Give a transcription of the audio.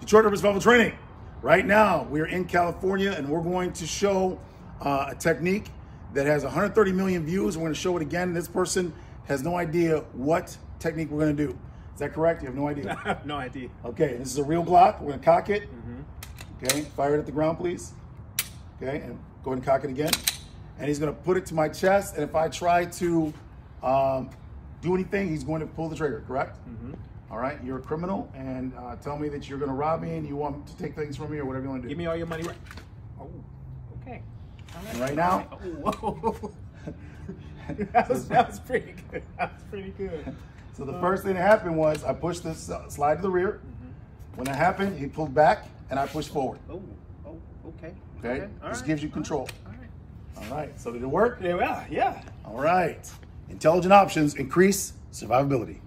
Detroit Urban Survival Training. Right now, we're in California and we're going to show uh, a technique that has 130 million views. We're going to show it again. This person has no idea what technique we're going to do. Is that correct? You have no idea? I have no idea. Okay, this is a real Glock. We're going to cock it. Mm-hmm. Okay, fire it at the ground, please. Okay, and go ahead and cock it again. And he's going to put it to my chest. And if I try to um, do anything, he's going to pull the trigger, correct? Mm-hmm. All right, you're a criminal, and uh, tell me that you're going to rob me and you want to take things from me or whatever you want to do. Give me all your money right. Oh, okay. And right now- Oh, whoa. that, was, that was pretty good. That was pretty good. So the first thing that happened was I pushed this uh, slide to the rear. Mm-hmm. When that happened, he pulled back and I pushed forward. Oh, oh, okay. Okay, all this right, gives you control. right, all right. All right, so did it work? Yeah, yeah. All right. Intelligent options increase survivability.